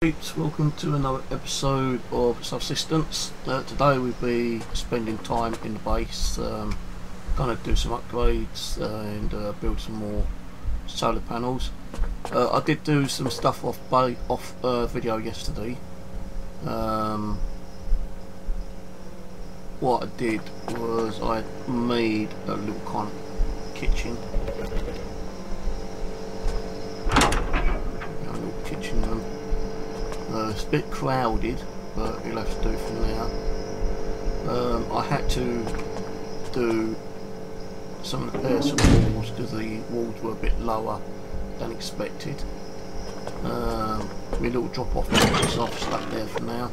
peeps, welcome to another episode of Subsistence. Uh, today we'll be spending time in the base, um, gonna do some upgrades and uh, build some more solar panels. Uh, I did do some stuff off off uh, video yesterday. Um, what I did was I made a little kind of kitchen. A little kitchen room. Uh, it's a bit crowded, but you'll have to do from now. Um, I had to do some repair some walls because the walls were a bit lower than expected. Um, my little drop off boxes I've stuck there for now.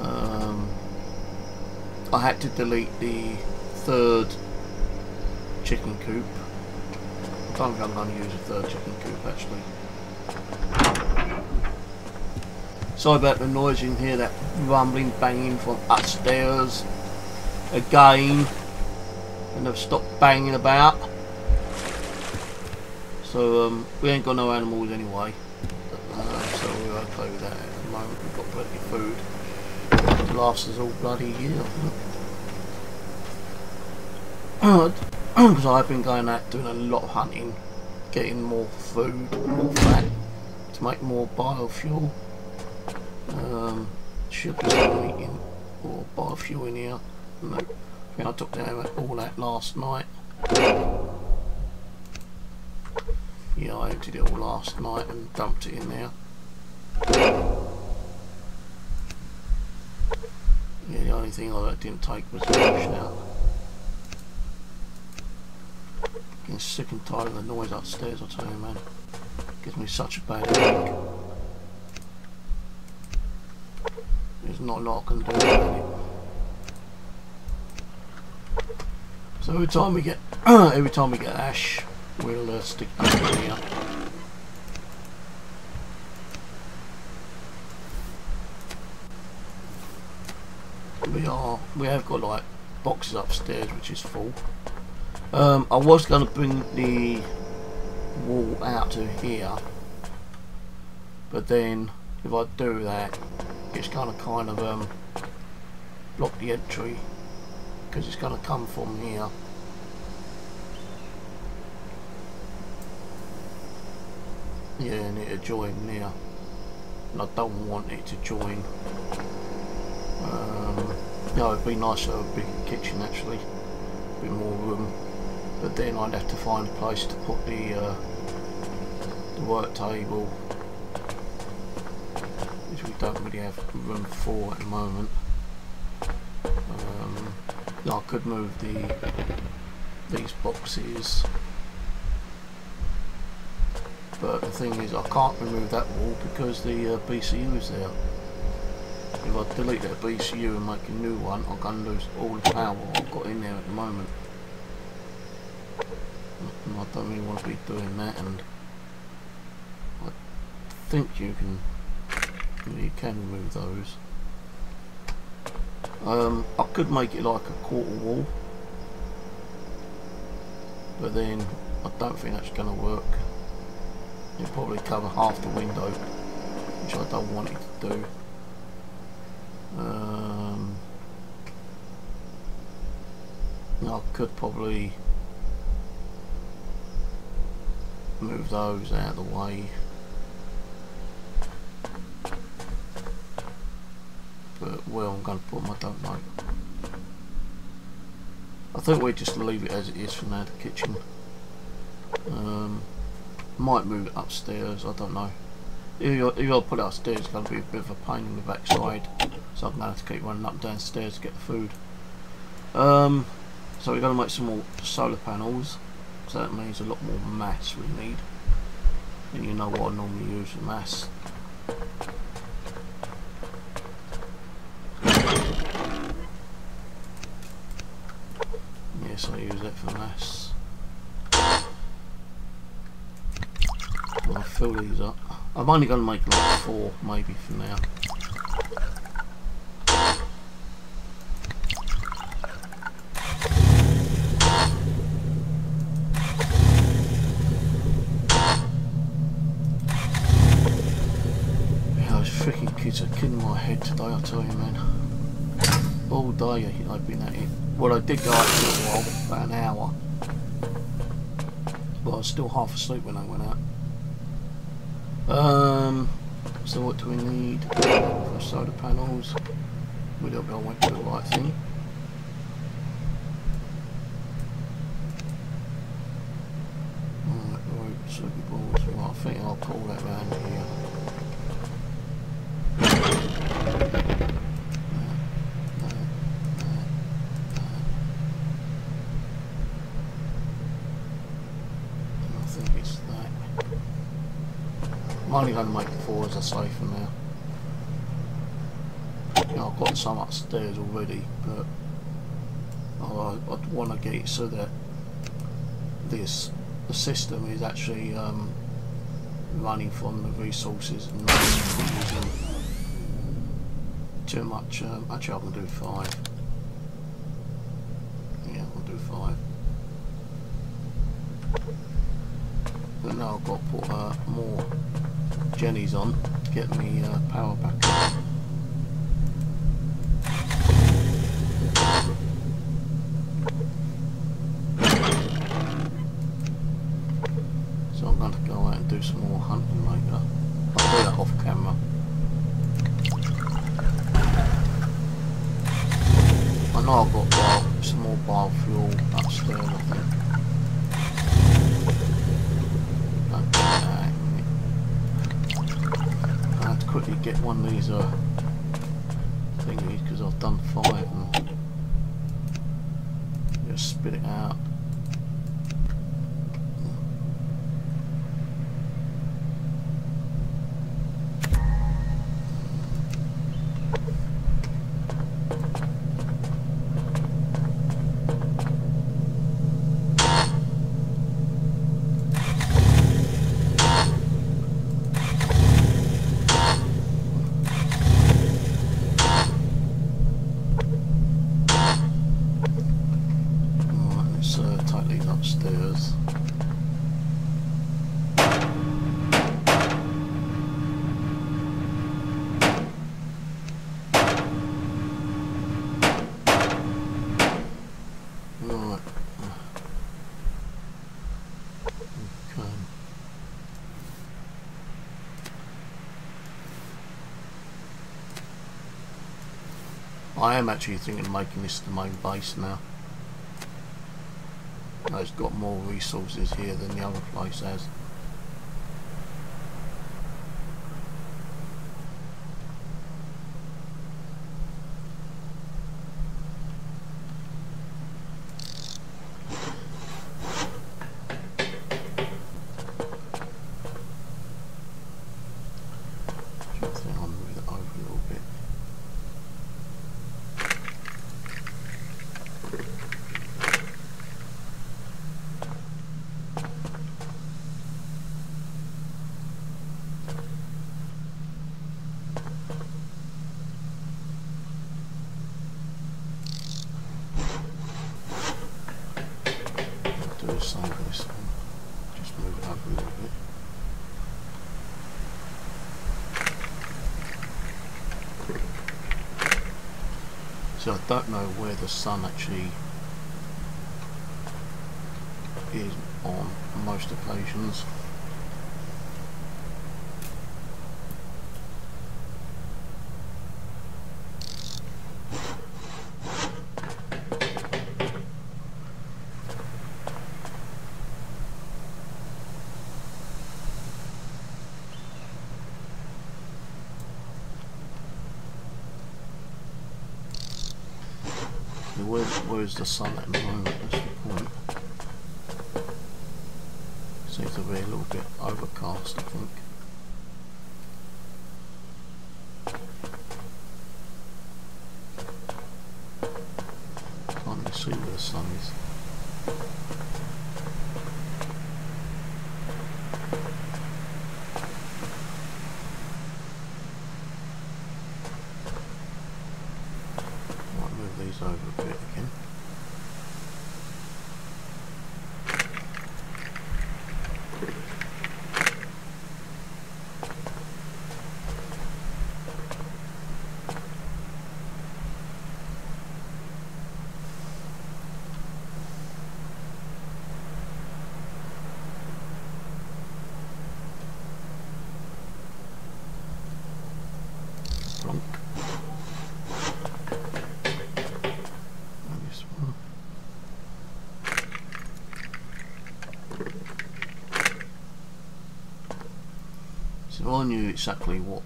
Um, I had to delete the third chicken coop. I don't think I'm going to use a third chicken coop actually. Sorry about the noise in here, that rumbling, banging from upstairs. Again. And they've stopped banging about. So, um, we ain't got no animals anyway. Uh, so we're okay with that at the moment. We've got plenty of food. To last us all bloody year. Because I've been going out doing a lot of hunting. Getting more food, more fat. To make more biofuel. Um, should be eating or biofuel in here. No, I think I took down all that last night. Yeah, I emptied it all last night and dumped it in there. Yeah, the only thing I didn't take was the trash out. Getting sick and tired of the noise upstairs, I tell you, man. Gives me such a bad headache. There's not a lot I can do it. So every time we get every time we get ash, we'll uh, stick that in here. We are we have got like boxes upstairs which is full. Um, I was going to bring the wall out to here, but then if I do that, it's going to kind of um, block the entry because it's going to come from here. Yeah, and it'll join there. And I don't want it to join. Um, no, it'd be nice to have a big kitchen actually. A bit more room. But then I'd have to find a place to put the, uh, the work table don't really have room for at the moment. Um, I could move the these boxes, but the thing is I can't remove that wall because the uh, BCU is there. If I delete that BCU and make a new one, I'm going to lose all the power I've got in there at the moment. And I don't really want to be doing that, and I think you can you can remove those. Um, I could make it like a quarter wall, but then I don't think that's going to work. It'll probably cover half the window, which I don't want it to do. Um, I could probably move those out of the way. But where I'm going to put them I don't know. I think we just leave it as it is for now, the kitchen. Um, might move it upstairs, I don't know. If if I put it upstairs, it's going to be a bit of a pain in the backside, so I'm going to have to keep running up downstairs to get the food. Um, so we're going to make some more solar panels, so that means a lot more mass we need. And you know what I normally use for mass. For mass. I'll fill these up. I'm only going to make like four, maybe for now. kids are killing my head today, I tell you, man. All day I've been at it. Well, I did go out for a while, about an hour. But I was still half asleep when I went out. Um, so what do we need for solar panels? We don't know went to the right thing. Right, right, circuit boards. Well, I think I'll call that round here. I think it's that. I'm only going to make four as I say for now. Know, I've got some upstairs already, but I, I want to get it so that this the system is actually um, running from the resources and not using too much. Um, actually, I can do five. Yeah, I'll do five. But now I've got to put uh, more jennies on get me uh, power back. So I'm going to go out and do some more hunting later. I'll do that off camera. I know I've got bio, some more biofuel upstairs I think. Don't do that. I have to quickly get one of these uh, thingies because I've done five and just spit it out. Right, let's uh, take these upstairs. Right. Okay. I am actually thinking of making this the main base now. It's got more resources here than the other place has. I think I'll move it over a little bit. do the same with this one. Just move it over a little bit. So I don't know where the sun actually is on most occasions. Where, where's the sun at the moment? That's the point. Seems to be a little bit overcast, I think. Can't really see where the sun is. Might move these over a bit again. I knew exactly what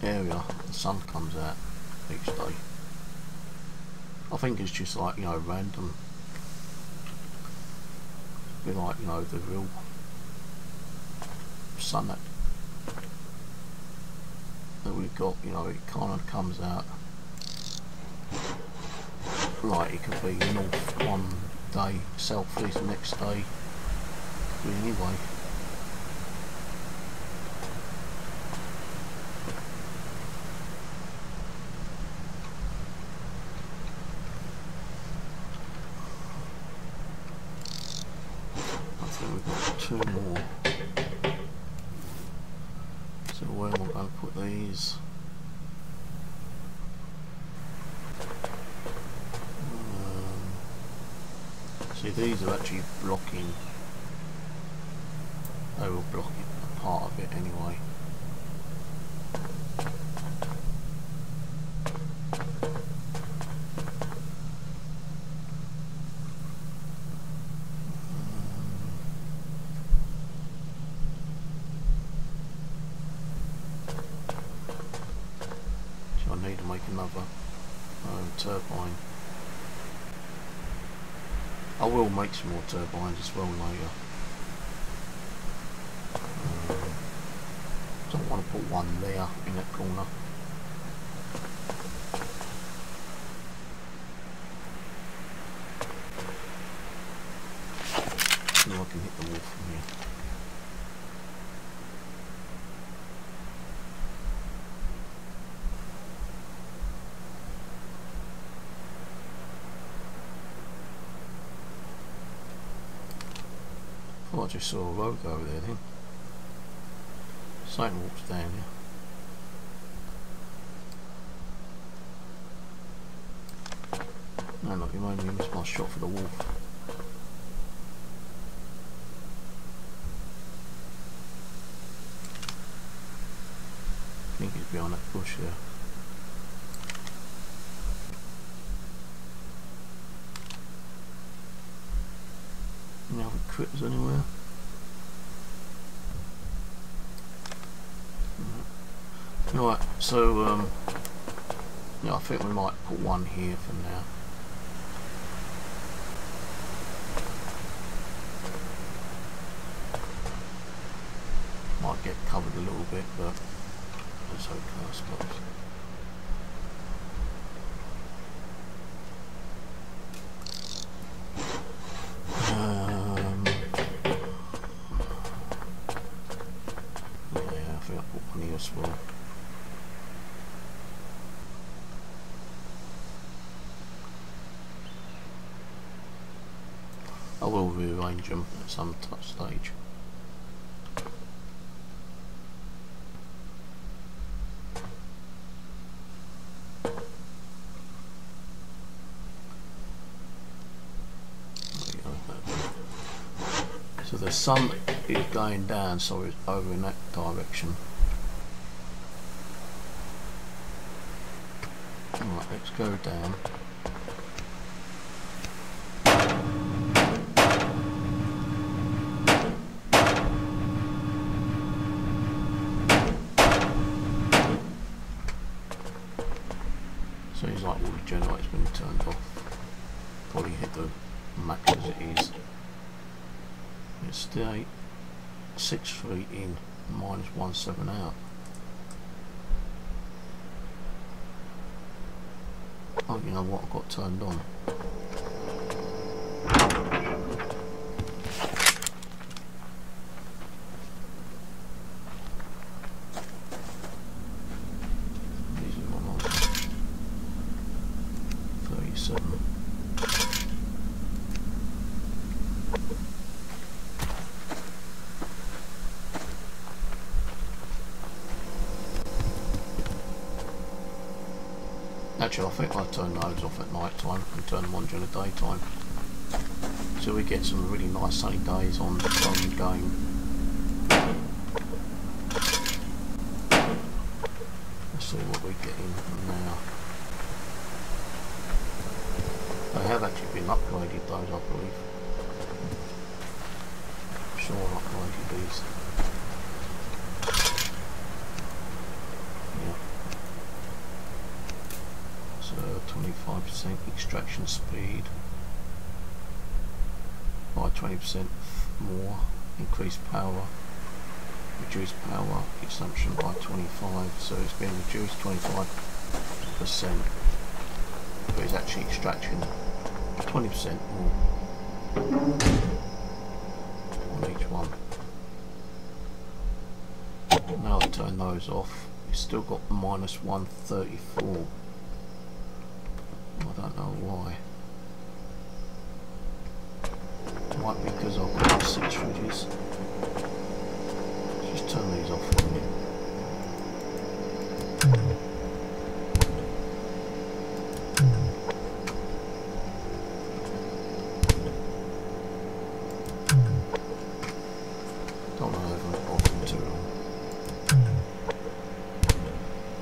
area the sun comes out each day. I think it's just like, you know, random. Be like, you know, the real sun that, that we've got, you know, it kind of comes out like it could be north one day, south east next day. Anyway. two more. So where am I going to put these? Um, see these are actually blocking, they will block it, a part of it anyway. I will make some more turbines as well later. Um, don't want to put one there in that corner. So I can hit the wall from here. I just saw a over there then. Something walks down here. No, he made me miss my shot for the wolf. I think he's behind that bush there. Anywhere? Right, so um, yeah, I think we might put one here for now. Might get covered a little bit, but it's okay, I suppose. I will rearrange them at some stage. So the sun is going down, so it's over in that direction. Alright, let's go down. six feet in, minus one seven out. Oh, you know what? I got turned on. Actually, I think I turn those off at night time and turn them on during the daytime. So we get some really nice sunny days on the game. Let's see what we're getting now. They have actually been upgraded those, I believe. sure I'm upgrading these. Yeah. 25% extraction speed by 20% more, increased power, reduced power consumption by 25, so it's been reduced 25%, but it's actually extraction 20% more on each one. Now I turn those off, it's still got minus 134. Why. Might be because I've got six fridges. Just turn these off for me. Don't know if I'm off them too long.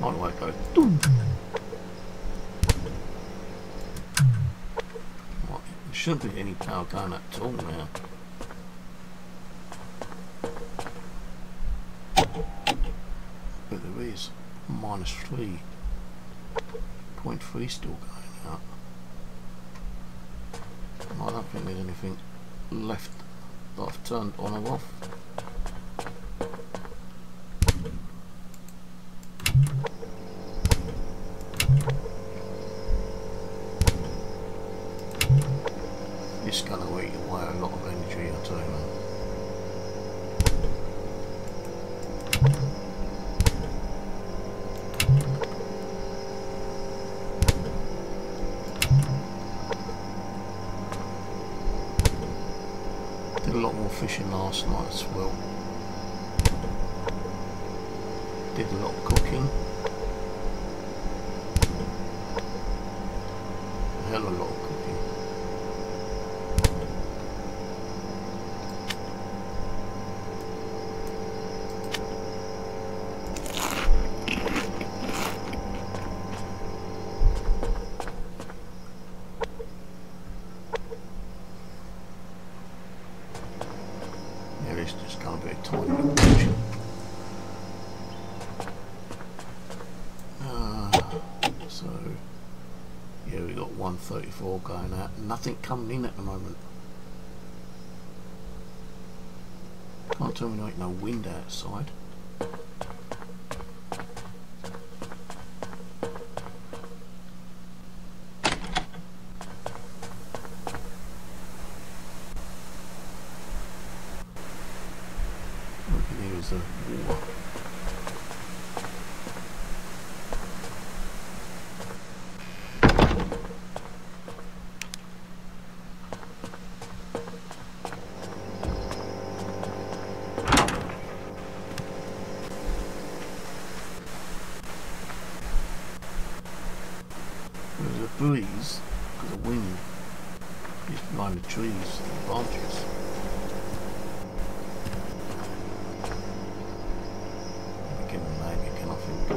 Might like go doom. Shouldn't be any power going at all now. But there is minus three point three still going out. I don't think there's anything left that I've turned on or off. It's going to eat away a lot of energy, I tell you. man. Did a lot more fishing last night as well. Did a lot of cooking. A hell of a lot of cooking. Yeah, it's just going to be a tiny little portion. Uh, so, yeah, we got 134 going out. Nothing coming in at the moment. Can't tell me there ain't no wind outside. Look at here's the water. There's a breeze because the wind is behind the trees and branches. Beginning lag again, I think.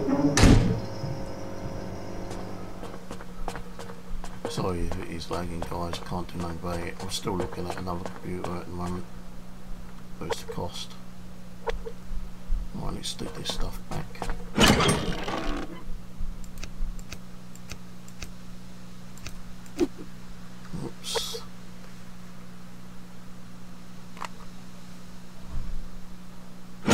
Sorry if it is lagging, guys. Can't do nothing about. I'm still looking at another computer at the moment. But it's the cost. Right, let's stick this stuff back. Oops. Uh,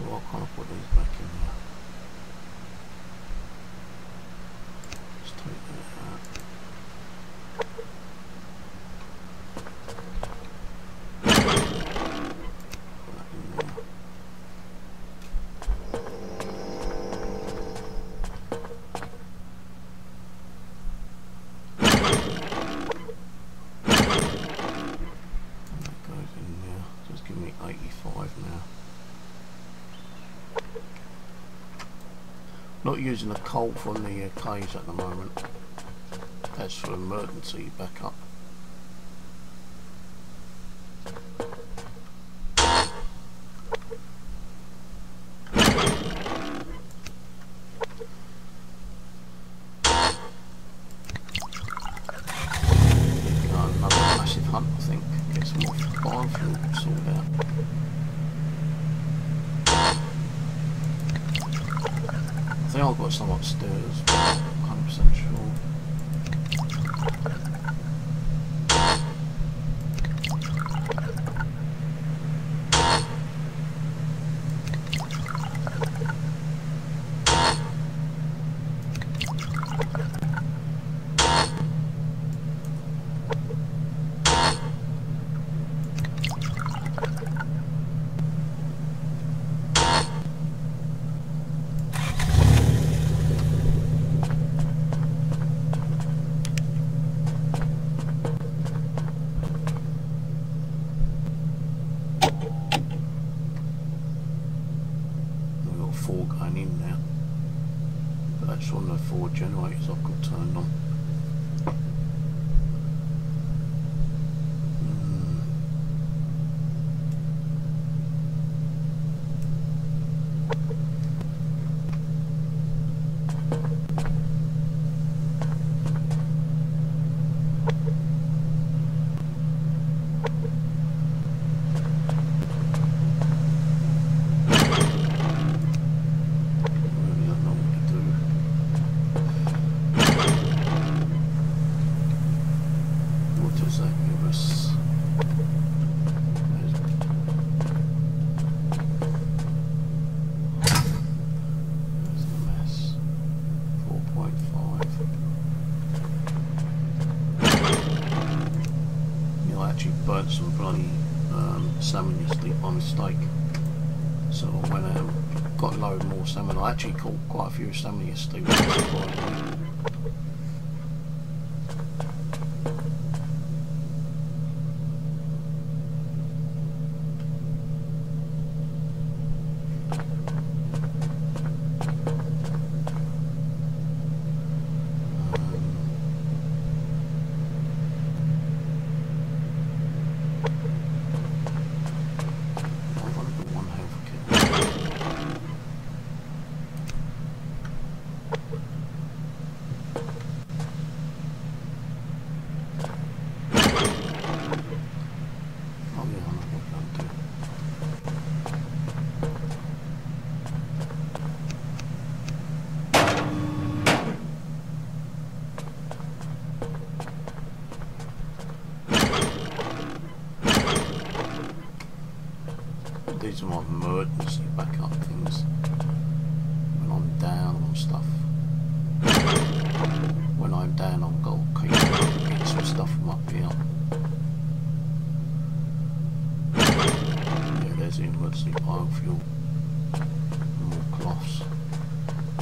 well, I can't put these back in there. Let's take that out. Put that in there. And that goes in there. Just give me 85 now. Not using the coal from the uh, caves at the moment. That's for emergency backup. sorted out. Some upstairs, 100% sure. We've got four going in now. But that's on the four generators I've got turned on. Hmm. Really don't know what to do. What does that give us? There's, there's the mess. 4.5. You know, I actually burnt some bloody um, salmon yesterday by mistake. So when I got a load more salmon. I actually caught quite a few salmon yesterday. which surprised me. I've only got one health kit. Oh yeah, I know what I'm doing. These are my emergency backup things. When I'm down on stuff. When I'm down, I'll go keep get some stuff from up here. Yeah, there's the emergency biofuel. More cloths.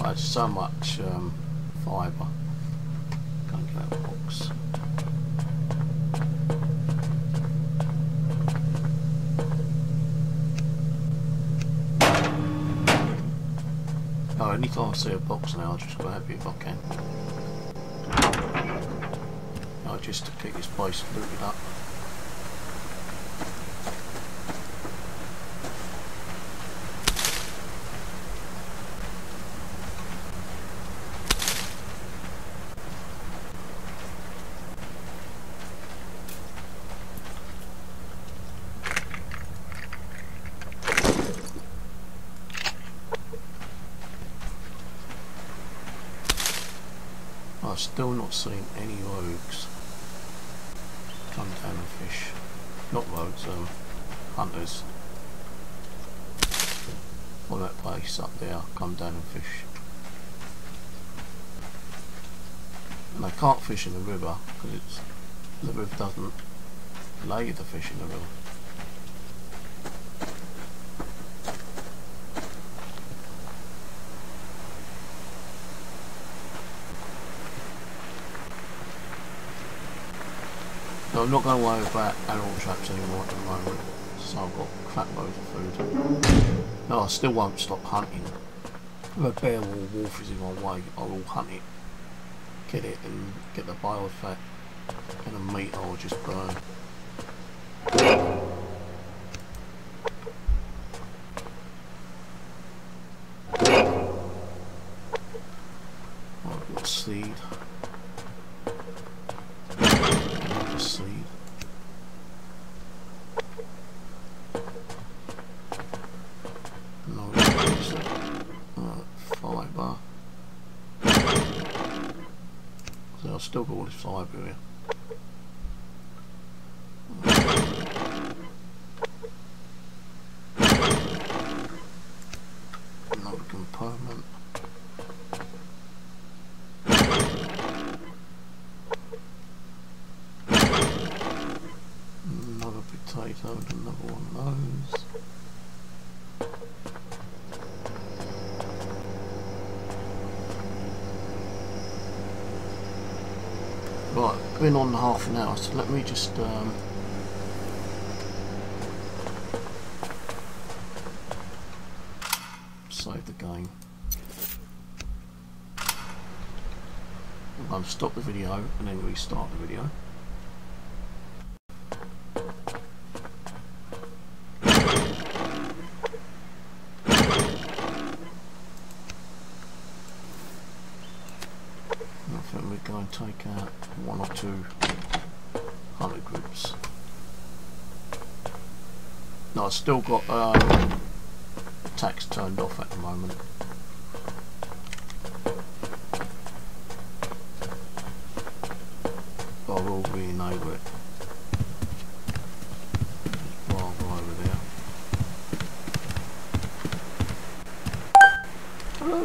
There's so much um, fibre. Can't get that box. Anytime I see a box now, I'll just grab it if I can. Oh, just to keep this place looted up. I've still not seen any rogues come down and fish. Not rogues, um, hunters. On that place up there, come down and fish. And they can't fish in the river because it's the river doesn't allow you to fish in the river. No, I'm not going to worry about animal traps anymore at the moment. So I've got crap loads of food. No, I still won't stop hunting. If a bear or a wolf is in my way, I will hunt it. Get it and get the bile fat. And the meat I'll just burn. I've got seed. Another seed. Still got all this fibre here. Another component. Another potato and another one of those. Right, been on half an hour, so let me just um, save the game. To stop the video and then restart the video. I think we're going to take out one or two hunter groups. No, I've still got um, tax turned off at the moment. I will re-enable it. Bravo over there. Hello!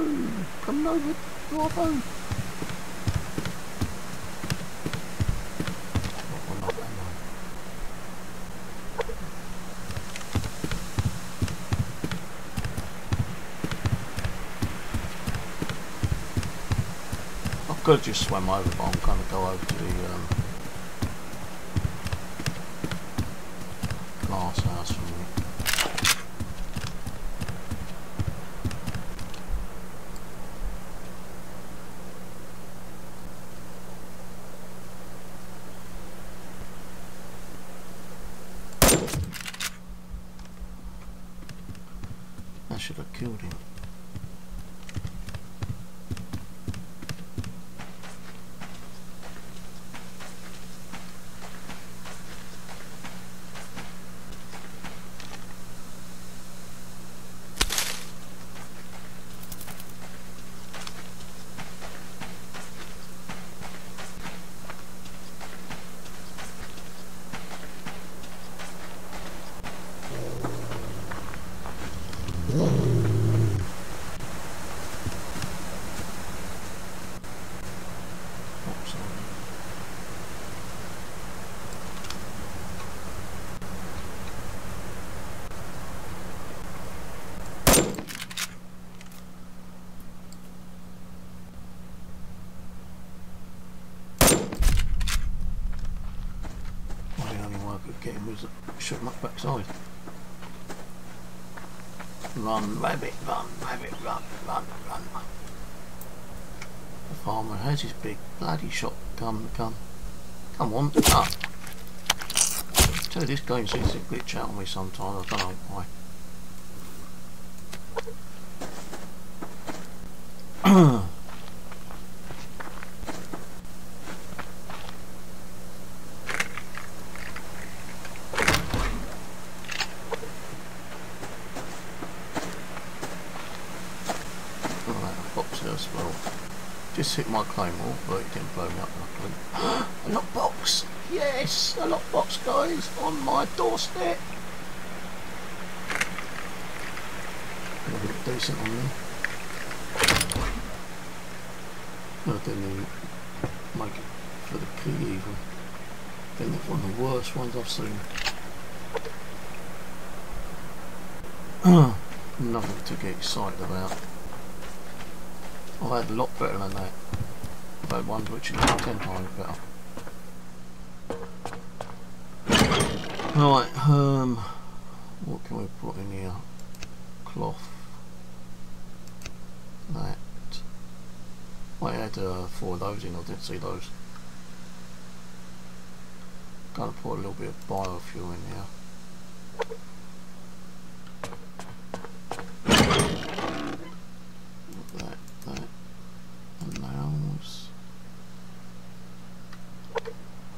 Coming over, Bravo! Well, not that one. I just swam over, but I'm going to go over to the um, glass house for a minute. I should have killed him. Oops, sorry. My only way I could get was him up backside. Run, rabbit, run, rabbit, run, run, run. The farmer has his big bloody shotgun gun. Come come on, up. Tell you, this game seems to glitch out on me sometimes, I don't know why. Right, a box here as well. Just hit my claymore, but it didn't blow me up luckily. a lockbox! Yes! A lockbox, guys! On my doorstep! Got a bit decent on there. No, I didn't even make it for the key even. I think that's one of the worst ones I've seen. Nothing to get excited about. I've had a lot better than that. I've had ones which are ten times better. Right, um, what can we put in here? Cloth. That. I had uh, four of those in, I didn't see those. Gonna put a little bit of biofuel in here. That, that, and nails.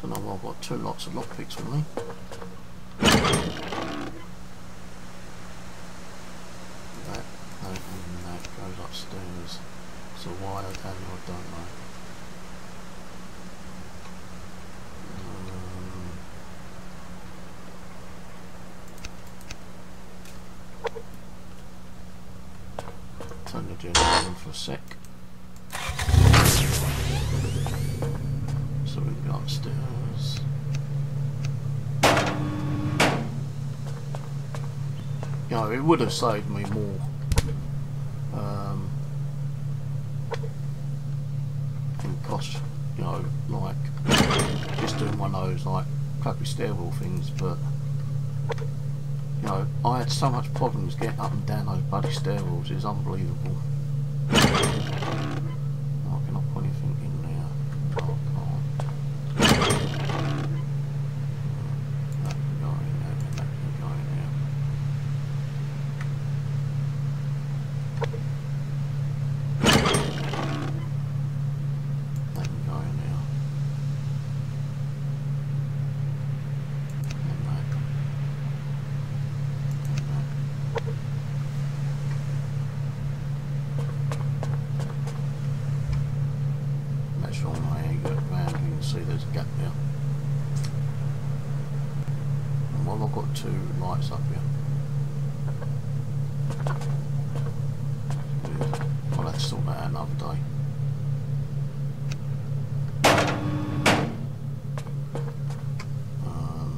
Don't know why I've got two lots of lockpicks with me. That, that, and that goes upstairs. So why I don't know, I don't know. turn the generator on for a sec. So we can go upstairs. You know, it would have saved me more. Um, in cost, you know, like just doing one of those like crappy stairwell things, but you know, I had so much problems getting up and down those bloody stairwells, it's unbelievable. I cannot put anything in there. No, I can't. That can go in there, and that can go in there. That can go in there. And that. And that. That's all my angle around. You can see there's a gap there. And well, I've got two lights up here. I'll have to sort that out another day. Um,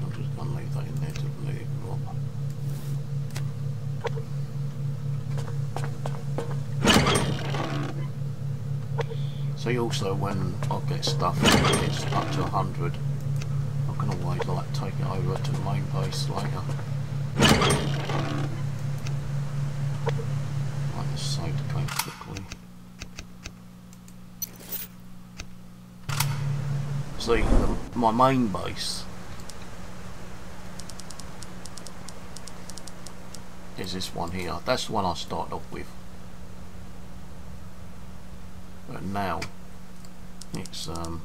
I'm just gonna leave that in there to let it drop. Also when I get stuff it's up to 100 I can always like take it over to the main base later. I just save quickly. See, the, my main base is this one here. That's the one I started off with. But now it's um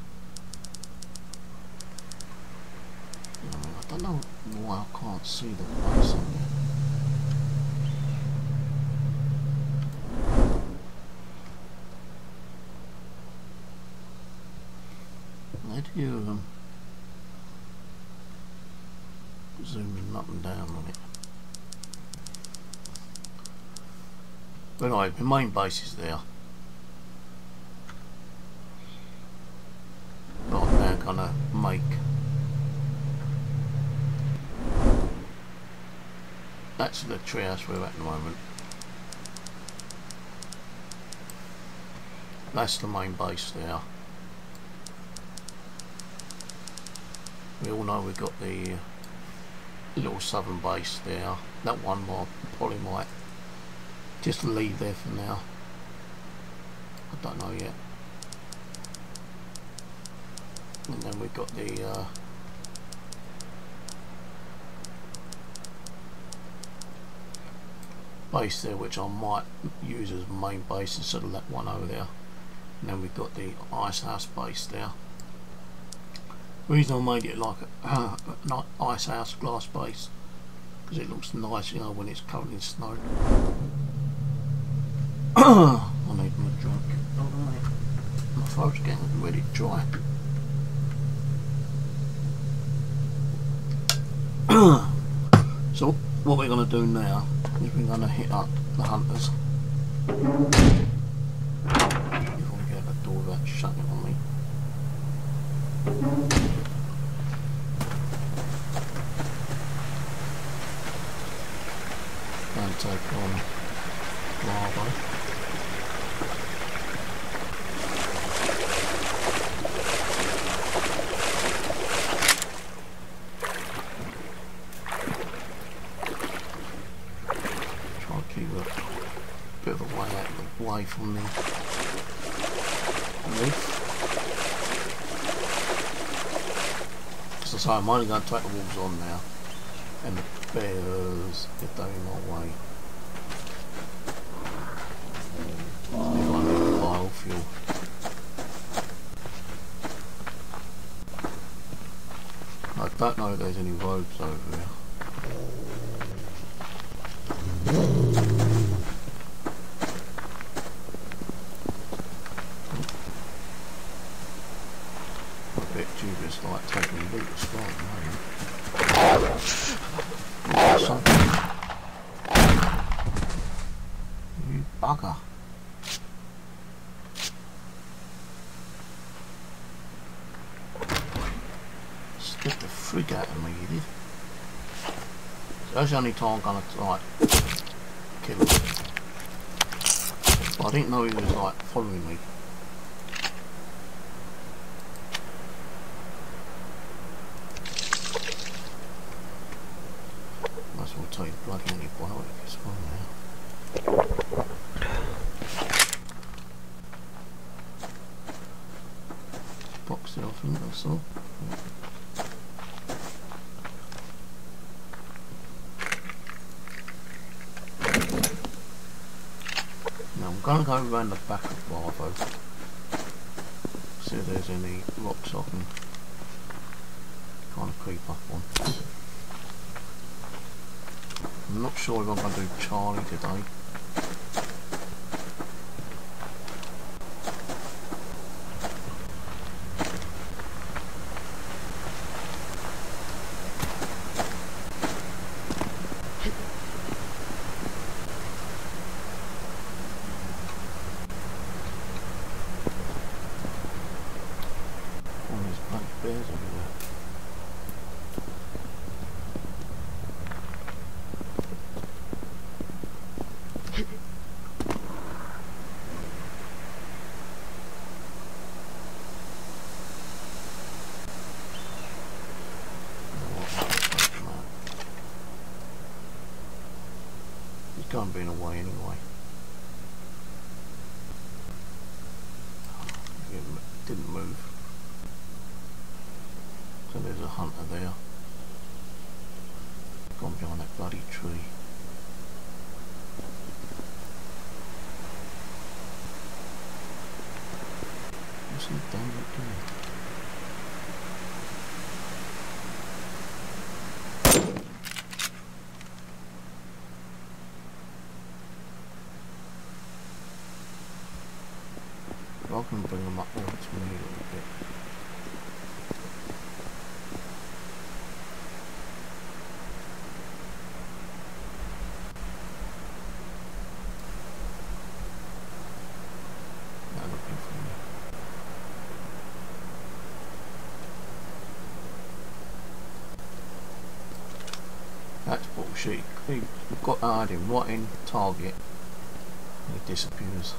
I don't know why I can't see the place on there. How do you um, zoom up and down on it? But anyway, my main base is there. But I'm now gonna make that's the treehouse we're at the moment. That's the main base there. We all know we've got the little southern base there. That one I probably might just leave there for now. I don't know yet. And then we've got the uh, base there which I might use as main base instead of that one over there. And then we've got the ice house base there. The reason I made it like a, an ice house glass base because it looks nice you know when it's covered in snow. I need my drink. My throat's getting to dry. so what we're going to do now is we're going to hit up the hunters. If can get that door without shutting on me. And take on Bravo. Try to keep a bit of a way out of the way from roof. As I say, I'm only going to take the walls on now, and the bears get they in my way. If I. Don't know if there's any roads over here. bugger. Stick the frig out of me, you did. Time I'm gonna like kill him. But I didn't know he was like following me. Might as well take bloody antibiotic as well now. Box it off, and that's all. Gonna go around the back of Bravo. See if there's any rocks I can kind of creep up on. I'm not sure if I'm going to do Charlie today. Oh, there's black bears everywhere. He's gone being away anyway. Didn't didn't move. So there's a hunter there. Gone behind that bloody tree. What's he done doing? I can bring them up more to me a little bit. They're looking for me. That's We've got hide him right in target. He disappears.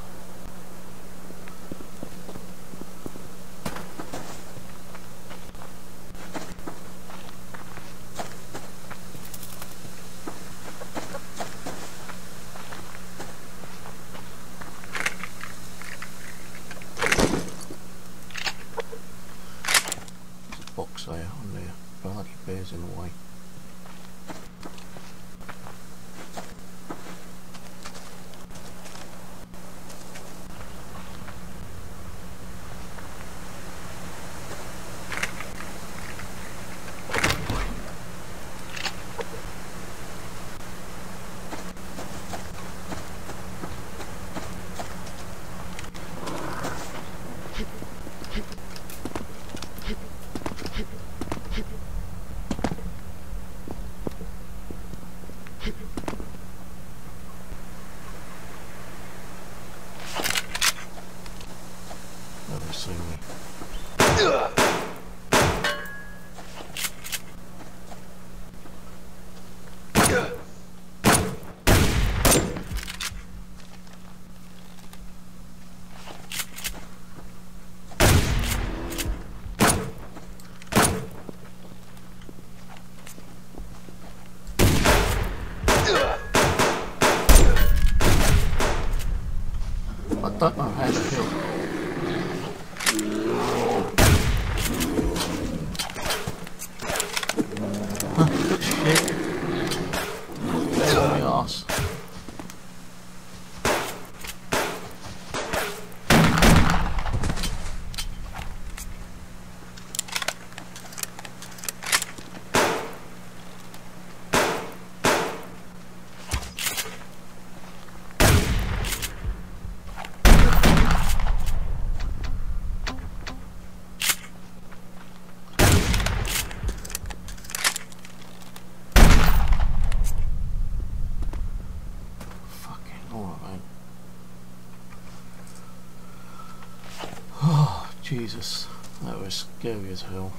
Jesus, that was scary as hell.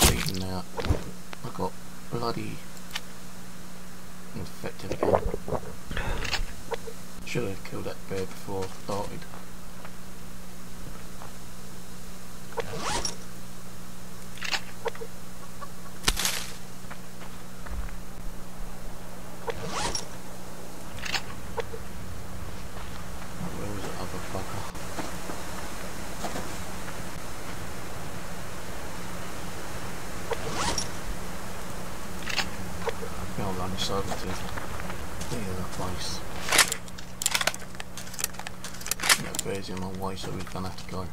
Bleeding out. I got bloody infected again. Should have killed that bear before I started. Where was the other fucker? I think I'll run this over to the other place. That bear's in my way, so we're gonna have to go.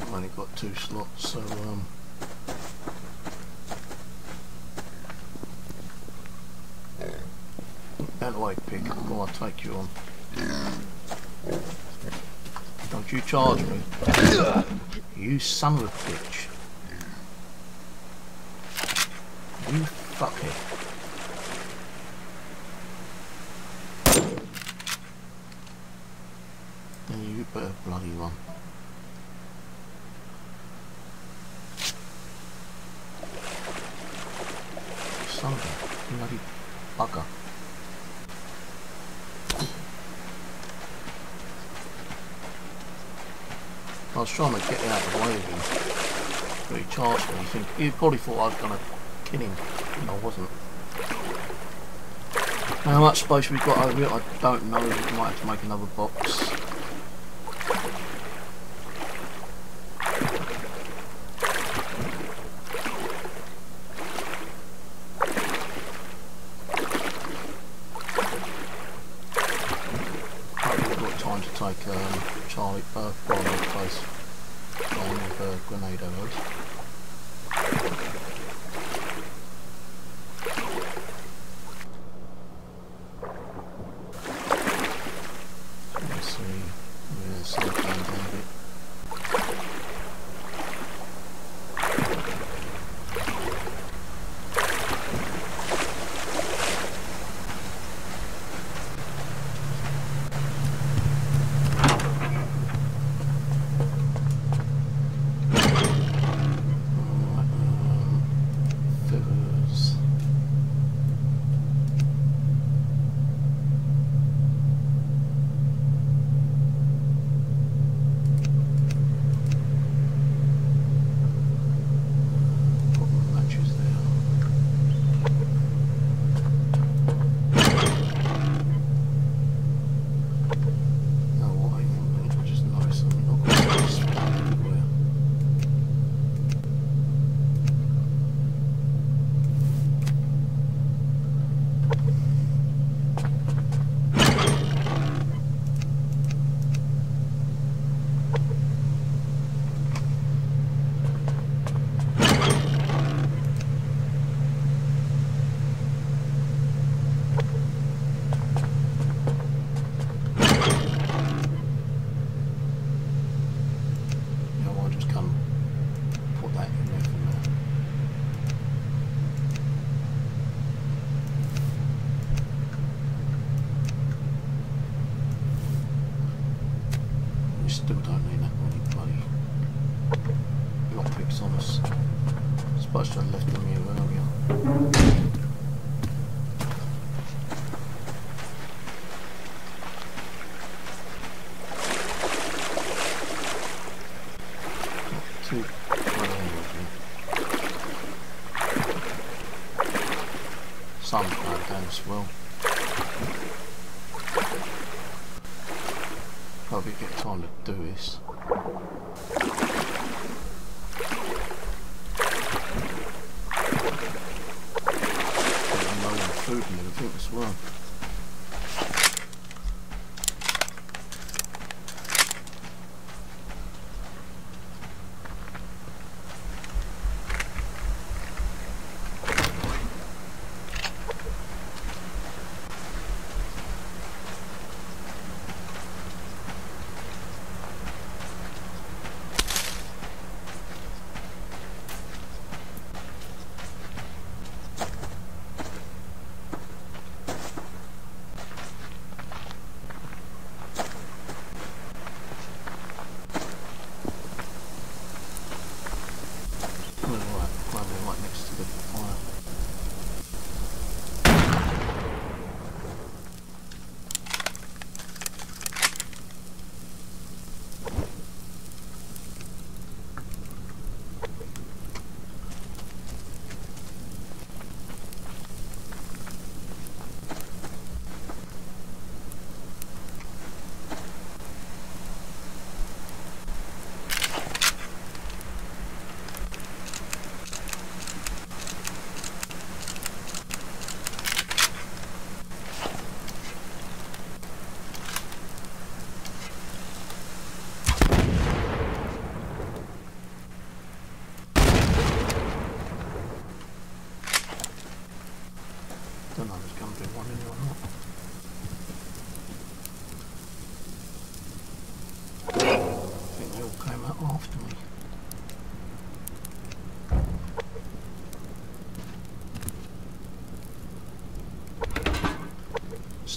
I've only got two slots, so um. Out of the way, pig, or I'll take you on. Don't you charge me. You son of a bitch. You fuckhead. Then you better bloody run. Son of a bloody bugger. I was trying to get out of the way of me. I think he probably thought I was going to kill him, and I wasn't. How much space we've got over here, I don't know. We might have to make another box.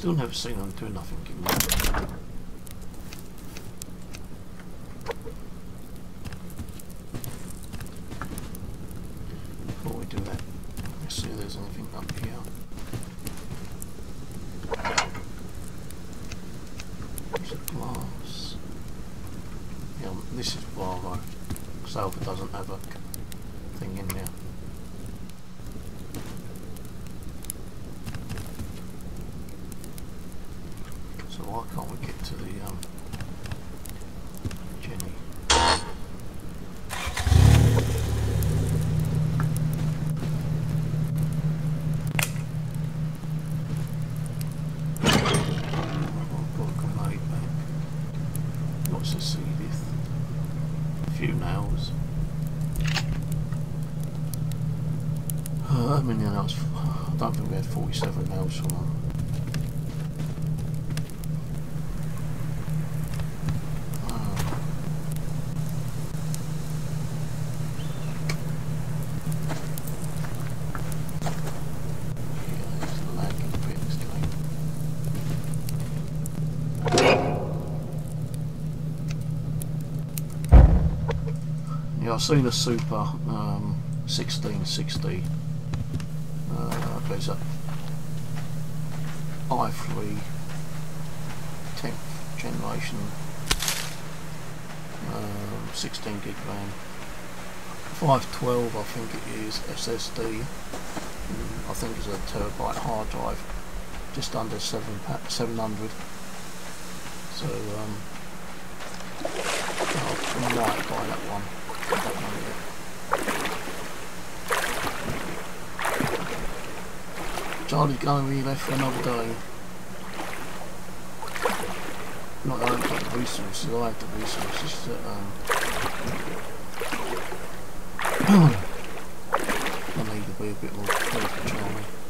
still never seen him do nothing. Shalom, shalom. I've seen a Super um, 1660. Uh, up probably 10th generation um, 16 gig RAM. 512 I think it is SSD I think it's a terabyte hard drive just under 7 700 so um, I might buy that one, Charlie's going to be left for another day. resources. I like the resources. Um, I need to be a bit more.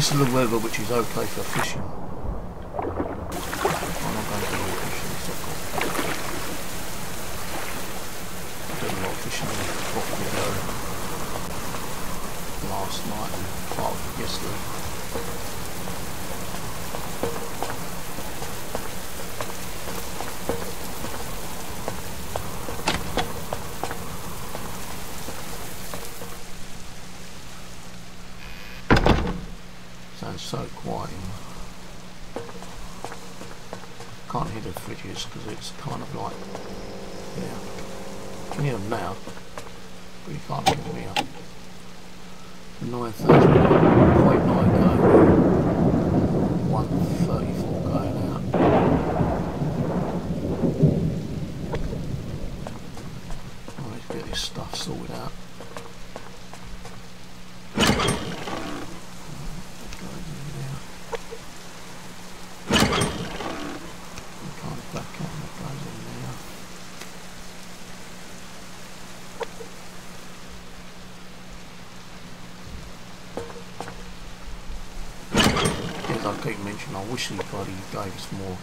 This is the weather which is okay for fishing. I wish he bloody gave us more.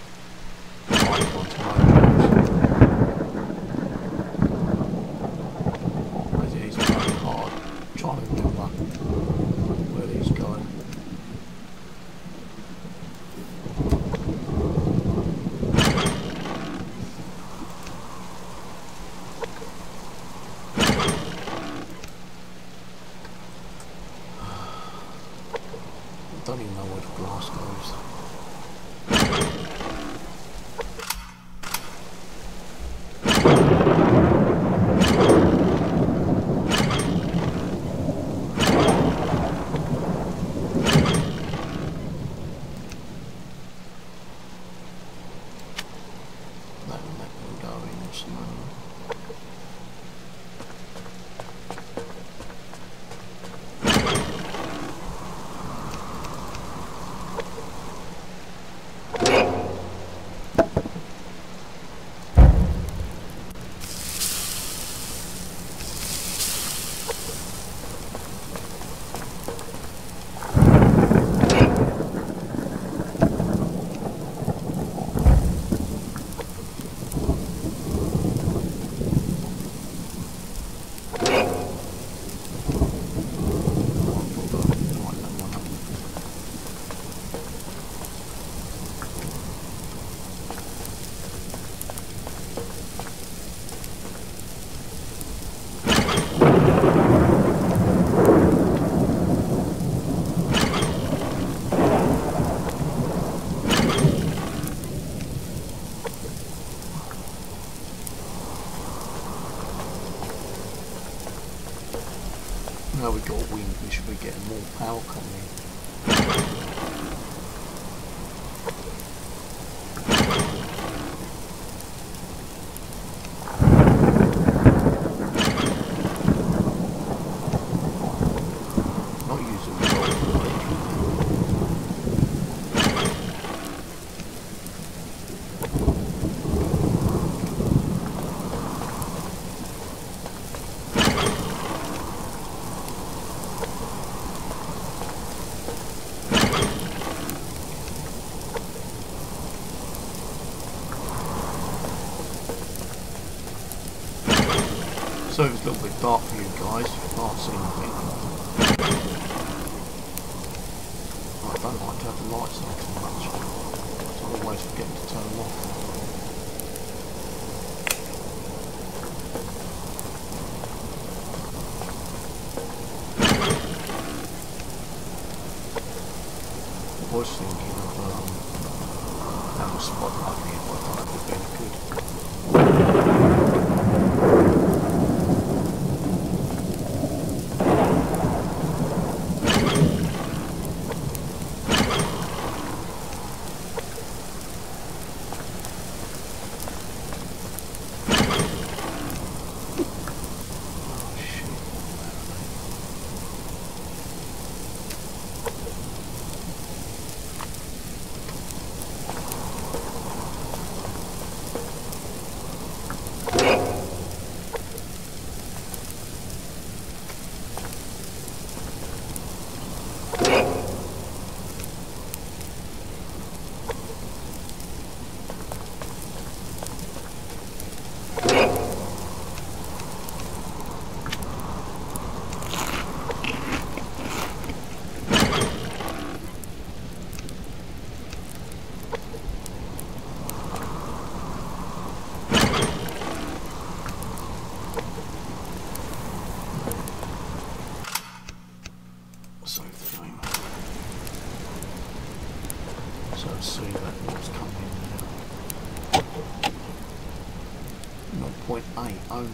only.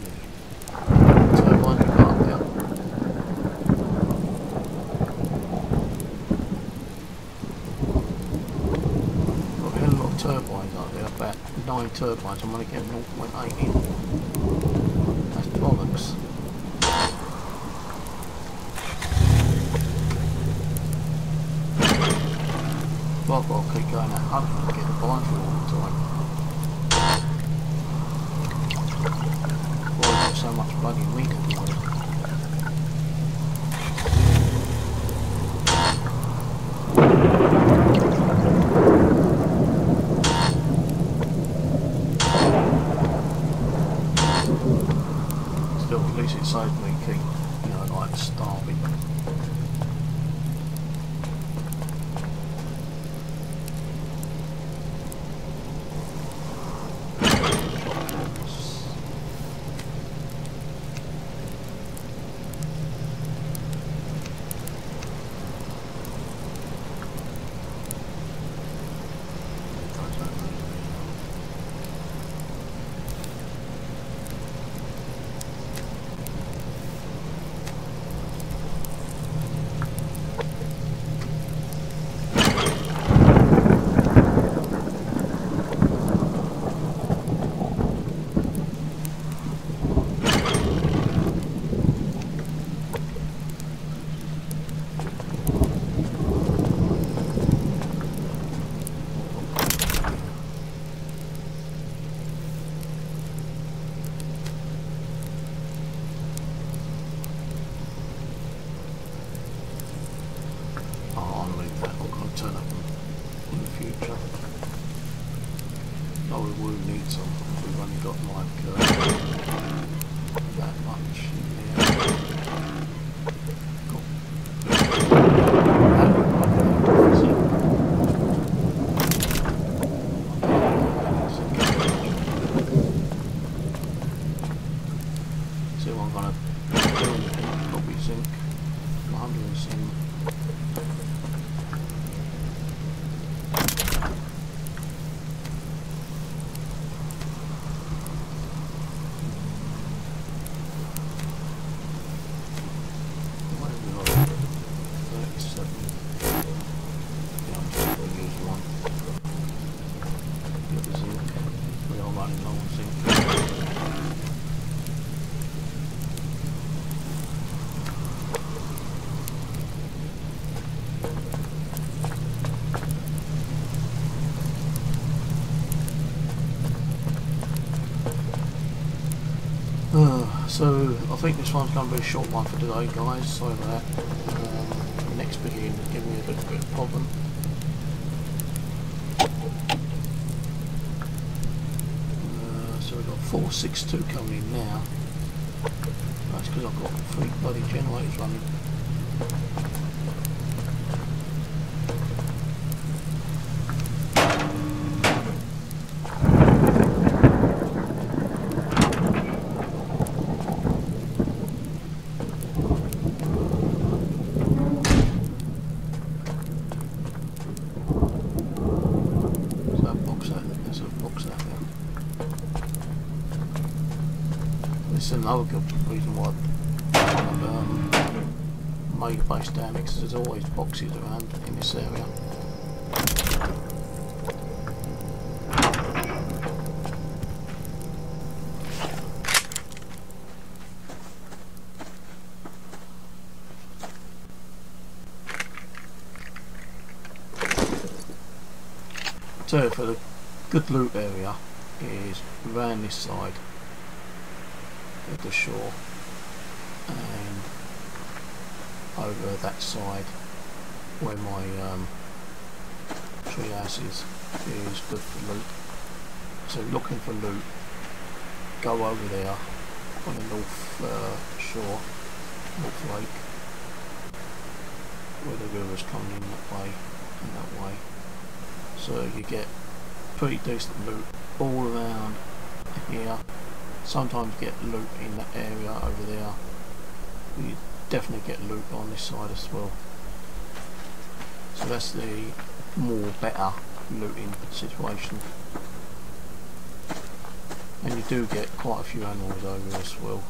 So I want to. Got a hell of a lot of turbines out there, about 9 turbines, I'm going to get 0.8 in. That's bollocks. Well, I've got to keep going at 100 to get the blind all the time. So I think this one's going to be a short one for today, guys. Sorry about that. Um, next begin is giving me a bit, bit of a problem. Uh, so we've got 462 coming in now. That's because I've got three bloody generators running. So that box out there, there's a box out there. This is another good reason why I've um, made a base down because there's around in this area. So for the good loot area is around this side of the shore and over that side where my um, tree is is good for loot. So looking for loot, go over there on the north uh, shore, North Lake, where the river's coming in that way and that way. So you get pretty decent loot all around here. Sometimes get loot in that area over there. You definitely get loot on this side as well so that's the more better looting situation. And you do get quite a few animals over as well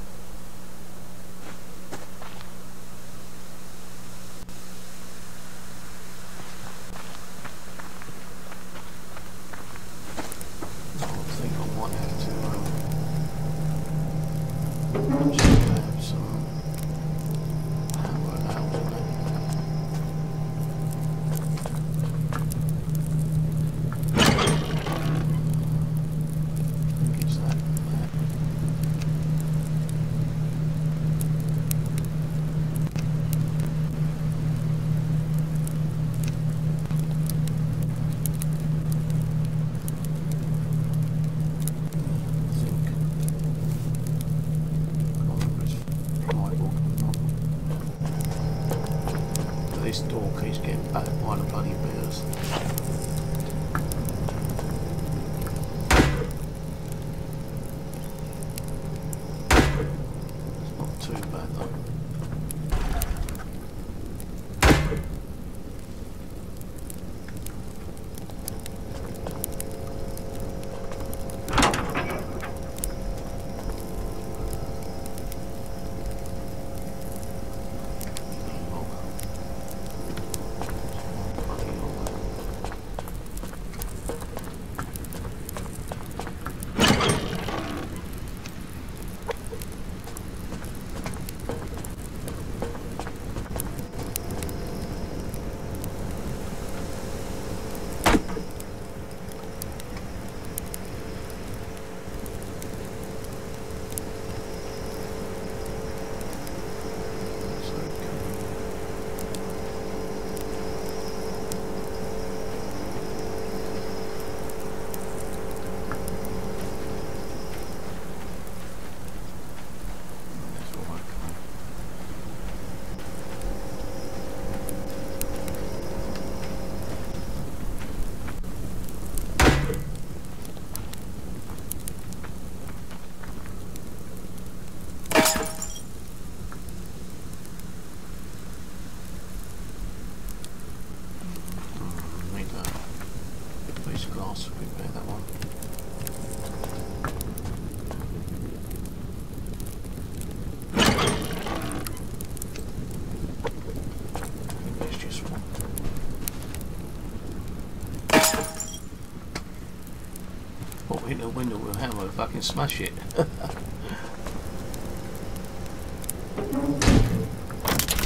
Window with a hammer and fucking smash it.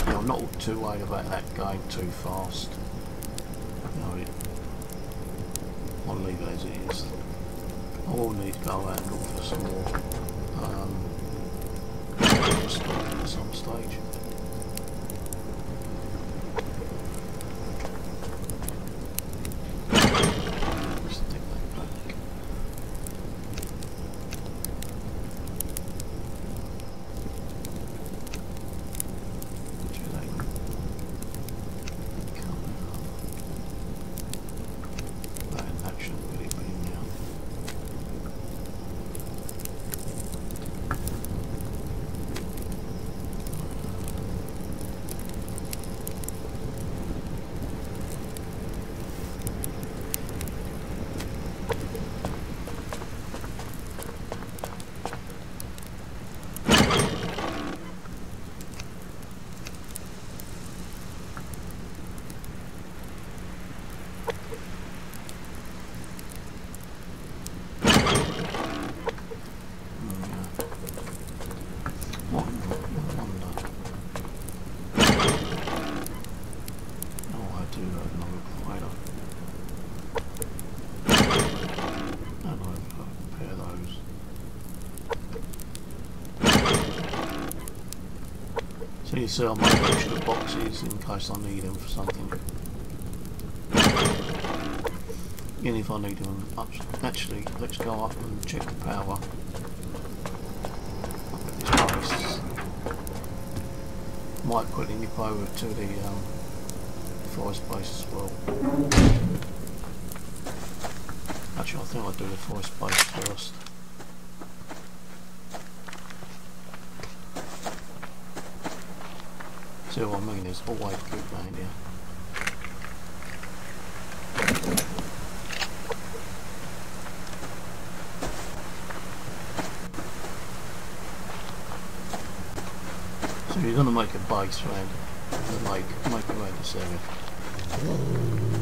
I'm not too worried about that going too fast. No, it, I'll leave it as it is. I will need to go out and look for some more um, stock at some stage. Stick that back. Do that. Come on. That, that shouldn't really be now. What, what wonder? Oh, I do have another provider. And I've got to repair those. So you see I make extra boxes in case I need them for something. And if I need them, act- actually, let's go up and check the power. This place. Might quickly nip over to the um, forest base as well. Actually, I think I'll do the forest base first. See I mean? There's always good round here. So you're gonna make a base round the lake, around this area. Whatever,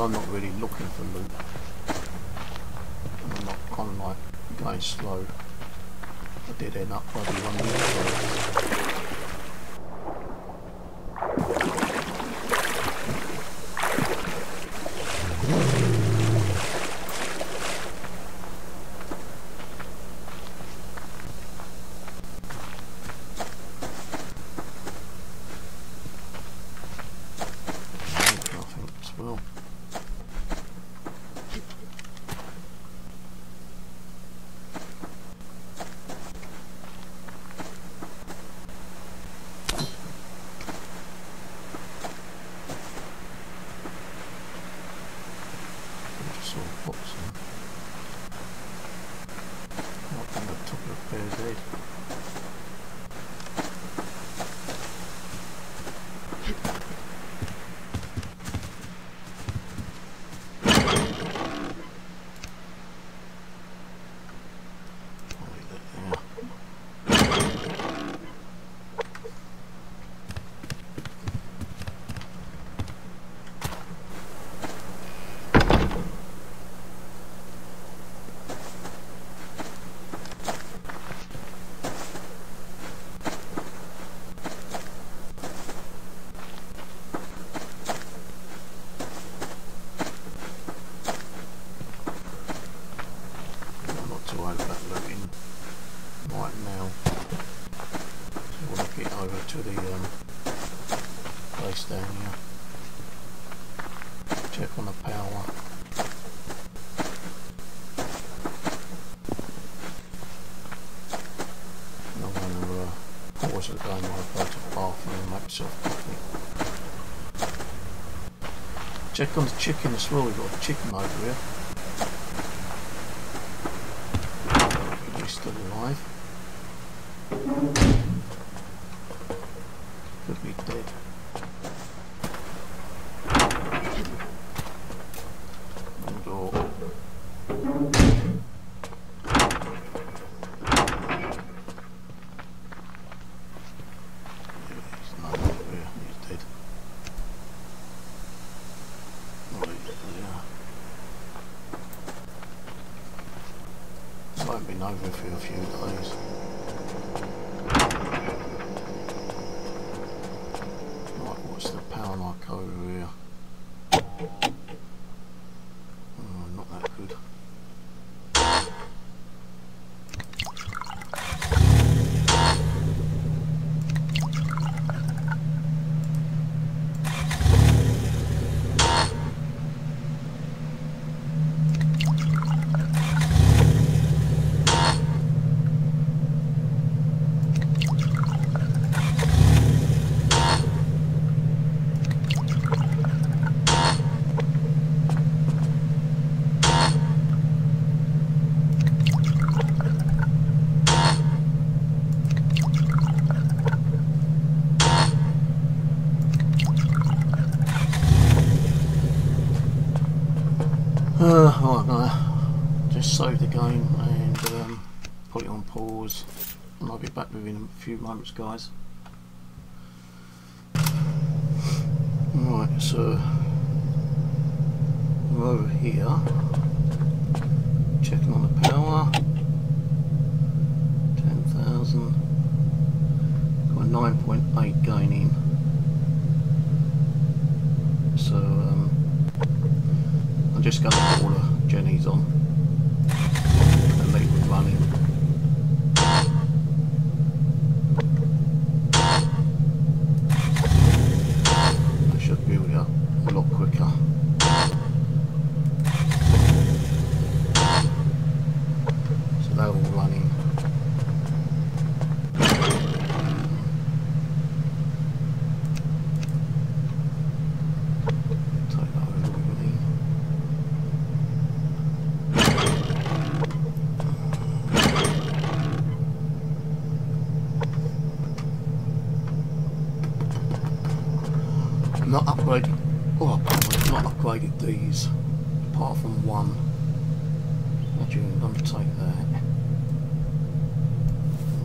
I'm not really Check on the chicken as well, we've got a chicken over here. He's still alive. that'd be nice for a few days. Few moments guys. Right, so we're over here checking on the power 10,000 got 9.8 gain in so um, I'm just going to put all the jennies on and leave them running I should build it up a lot quicker so they're all running Take that over with me. Not upgraded. Oh, I've not upgraded these apart from one. Actually, I'm going to take that.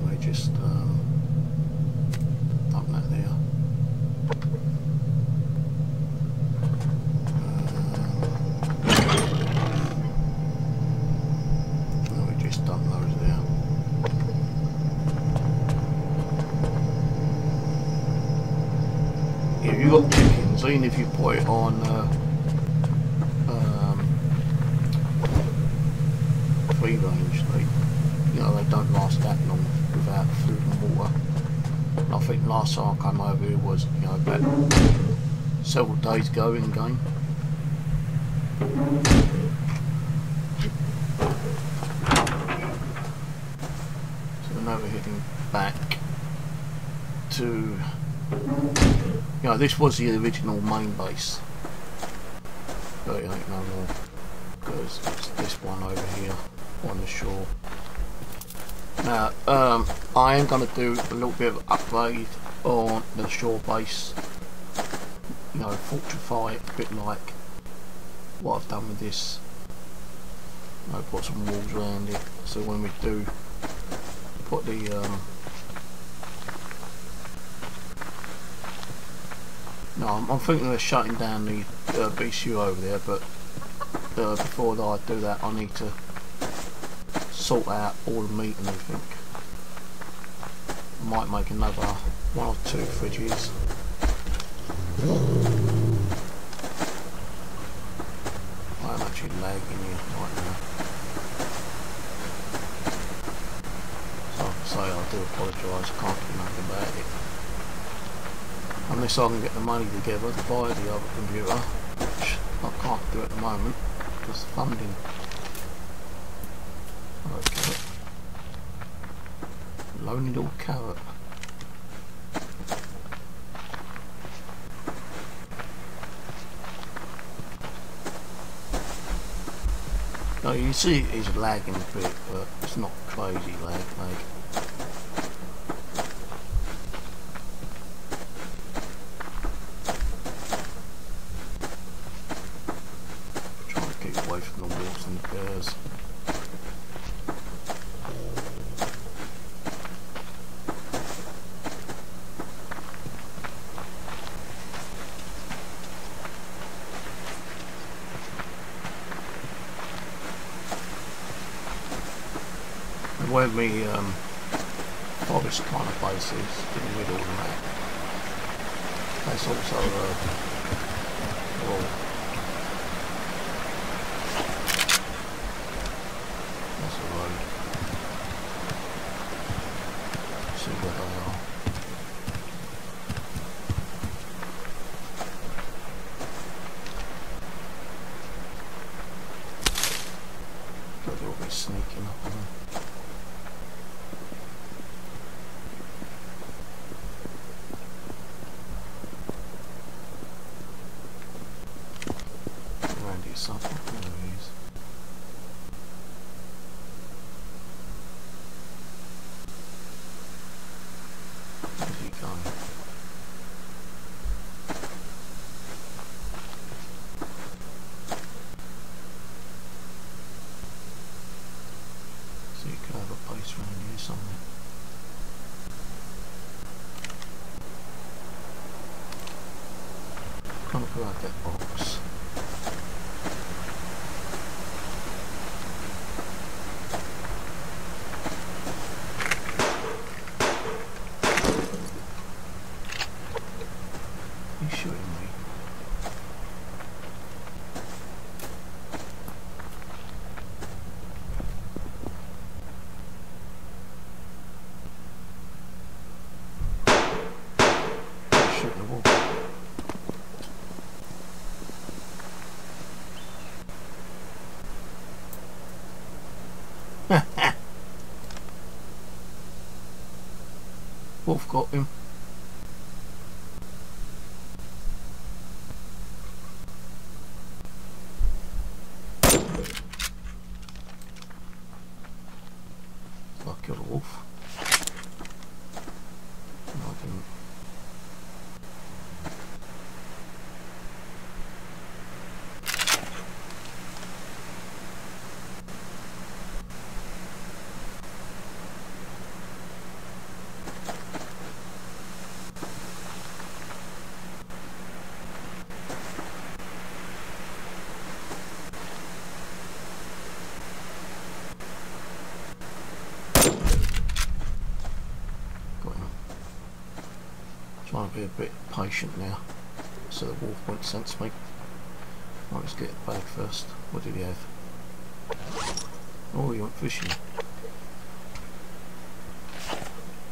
We just um, dump that there. No, we just dump those there. If you've got chickens, even if you put it on uh, um, free range, they, you know, they don't last that long without food and water. And I think last time I came over here was, you know, about several days ago in game. So now we're heading back to, you this was the original main base. But it ain't no more, because it's this one over here on the shore. Now, um, I am going to do a little bit of upgrade on the shore base. You know, fortify it a bit like what I've done with this. I put some walls around it, so when we do put the um, no, I'm, I'm thinking of shutting down the uh, BCU over there, but uh, before I do that, I need to sort out all the meat and everything. Might make another one or two fridges. I'm actually lagging here right now. So say, I do apologise, I can't do nothing about it. Unless I can get the money together to buy the other computer, which I can't do at the moment, because funding. Okay. Lonely little carrot. No, you see it's lagging a bit, but it's not crazy lag, lag. Trying to keep away from the wolves and the bears. And where me um, forest kind of place is in the middle of the map. That's also uh, well, that's a road. See where they are. But they'll be sneaking up on. Randy something. There he is. Where's he going? So you can have a place Can't grab that box. You shooting me? Shooting the wall. Got him. I killed a wolf. No, I didn't. Got him. Trying to be a bit patient now, so the wolf won't sense me. Right, let's get back first. What did he have? Oh, he went fishing.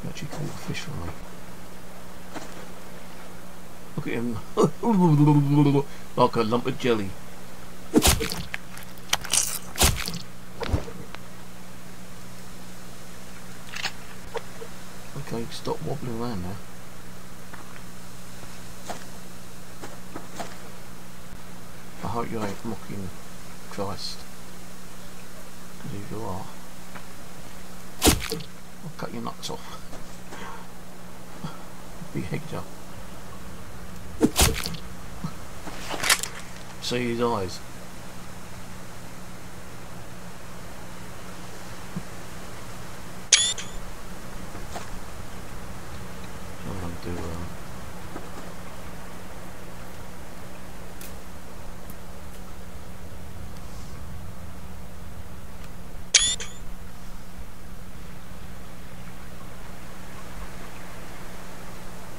He actually caught a fish for me. Look at him. like a lump of jelly. Okay, stop wobbling around now. I hope you ain't mocking Christ. Because if you are, I'll cut your nuts off. Hecked up. See his eyes. I'm gonna do um,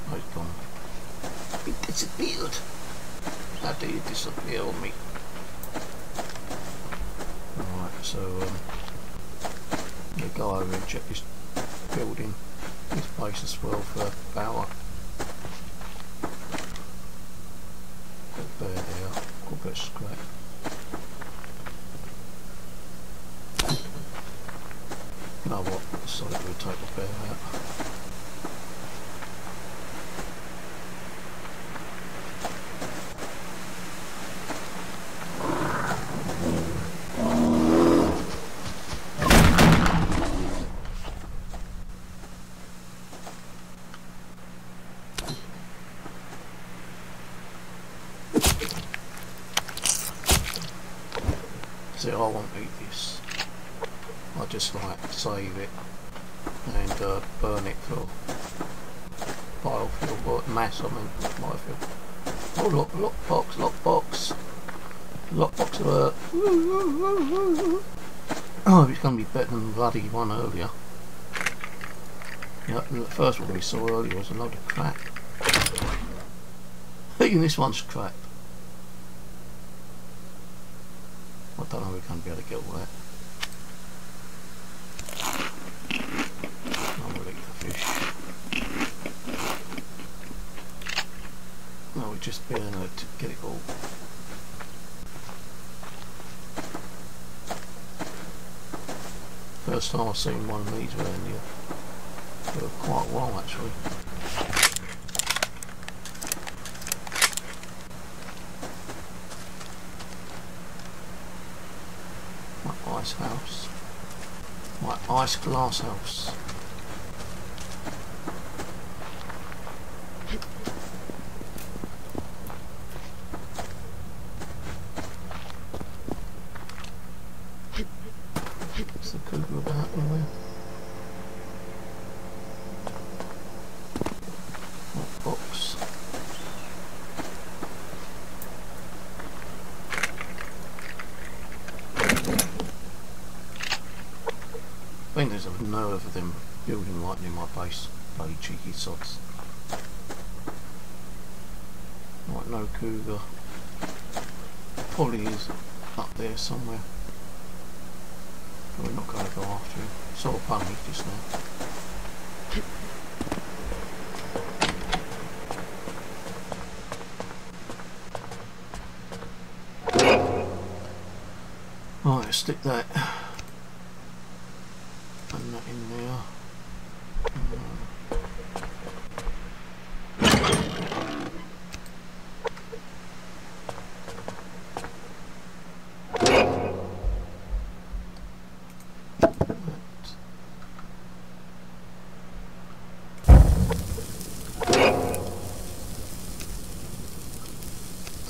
Oh, he's gone. He disappeared. How do you disappear on me? Alright, so um, the guy over and check his building, his place as well for power. Got bear there, got a bit of scrap. You know what? Decided we'll take the bear out. I won't eat this. I just like save it and uh, burn it for biofuel, or mass, I mean, biofuel. Oh, look, lock, box, lock box. alert. Oh, it's going to be better than the bloody one earlier. Yeah, the first one we saw earlier was a load of crap. Even this one's crap. I don't know if we're going to be able to get. I'm going to eat the fish. No, we're just being able to get it all. First time I've seen one of these around here. For quite a while actually. My ice house. Ice glass house. Is the cougar about anywhere? That box. Nerve of them building right near my base. Bloody cheeky sods. Right, no cougar. Polly is up there somewhere. We're not going to go after him. Saw a bunny just now. Right, stick that in there.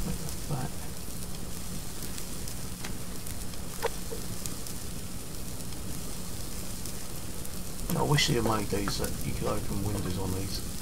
Take that back. These that you could open windows on these.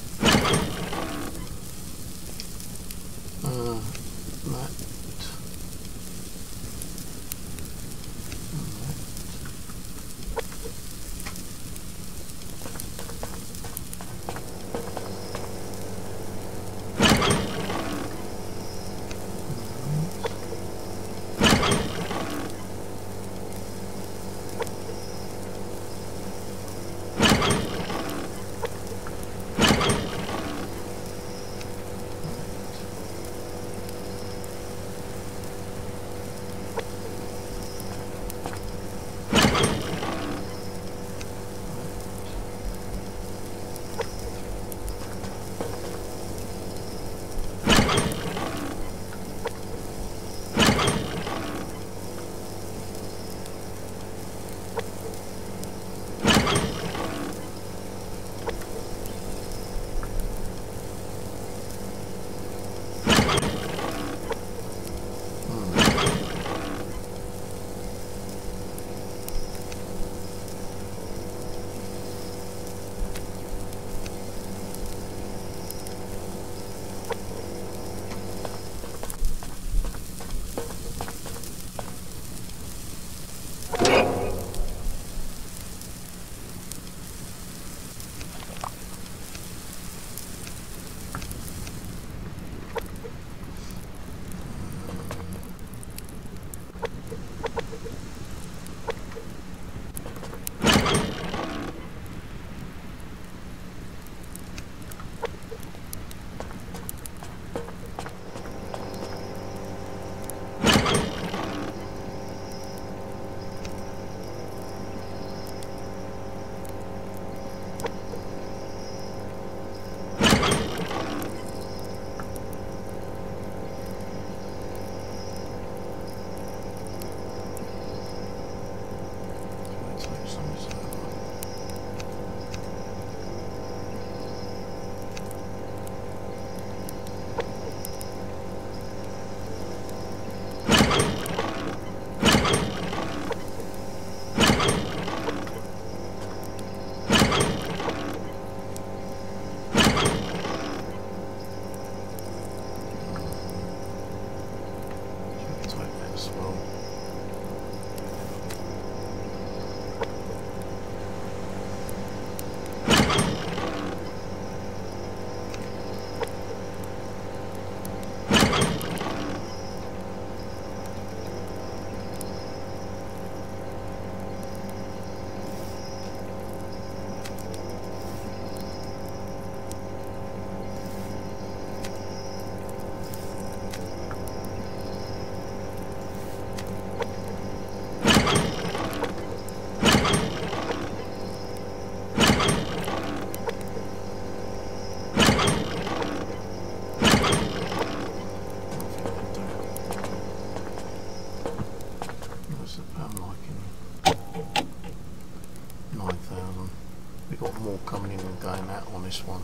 This one.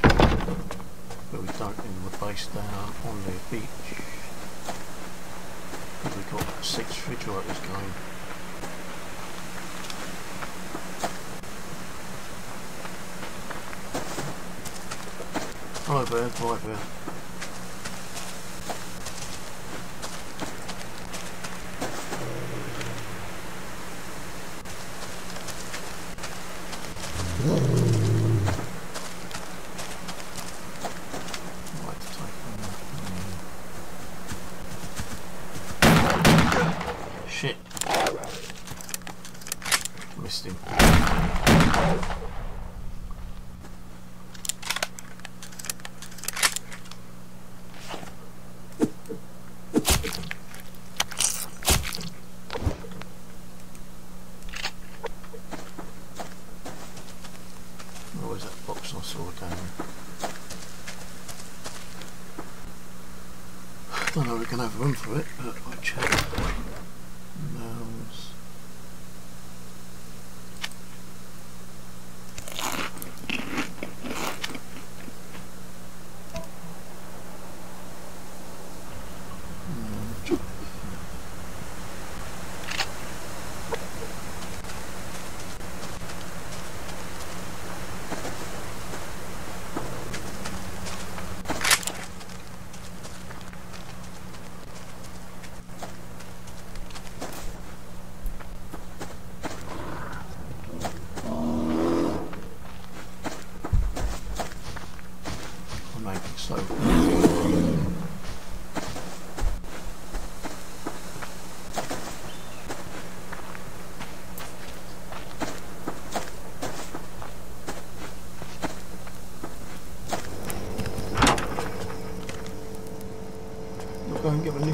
But we don't in the base down on the beach. We've got six refrigerators going. Hello Bear, hi Bear.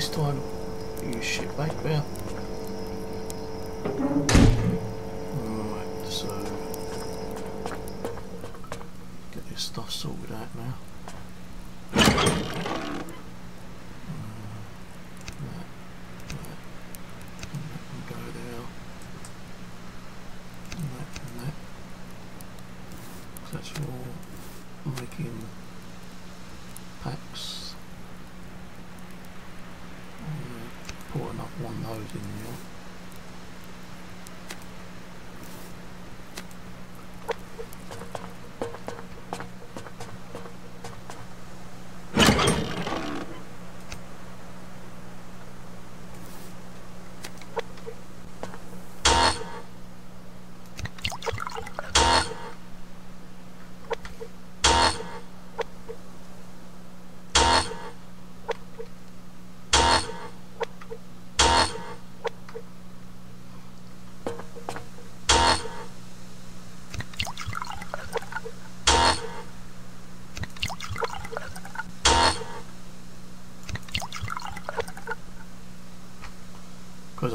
next time. You shit like now. technology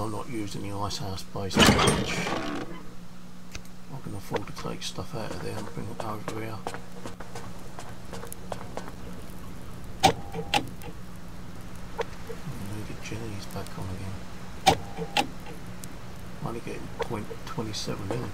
I'm not using the ice house base much. I can afford to take stuff out of there and bring it over here. The jellies back on again. Only getting 0.27 in.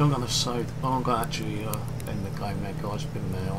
I don't on the say. I'm going to actually uh, end the game there, guys. Been there.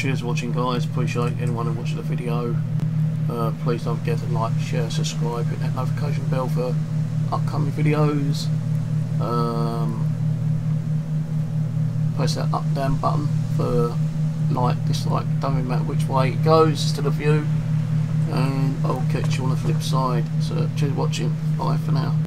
Cheers for watching guys, appreciate anyone who watched the video. Uh, please don't forget to like, share, subscribe, hit that notification bell for upcoming videos. Um, press that up down button for like, dislike, don't really matter which way it goes to the view. And I'll catch you on the flip side. So cheers for watching, bye for now.